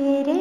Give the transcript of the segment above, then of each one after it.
it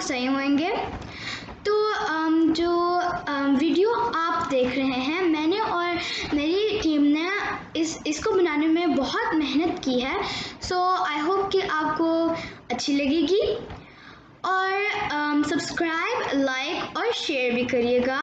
लोग सही होंगे। तो जो वीडियो आप देख रहे हैं, मैंने और मेरी टीम ने इस, इसको बनाने में बहुत मेहनत की है। सो आई होप कि आपको अच्छी लगेगी। और सब्सक्राइब लाइक और शेयर भी करिएगा।